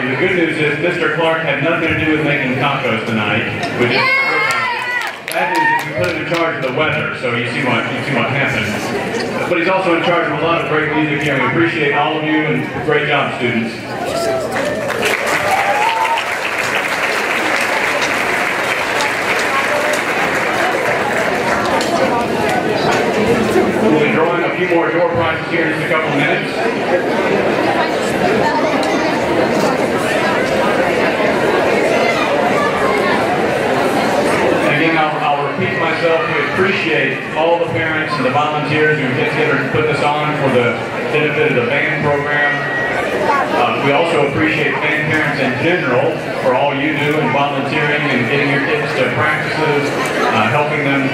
and bad news for you. The good news is Mr. Clark had nothing to do with making tacos tonight, which is bad news put in charge of the weather, so you see what you see what happened. But he's also in charge of a lot of great music here. We appreciate all of you and great job, students. We'll be drawing a few more door prizes here in just a couple minutes. Appreciate all the parents and the volunteers who get together and put this on for the benefit of the band program. Uh, we also appreciate band parents in general for all you do in volunteering and getting your kids to practices, uh, helping them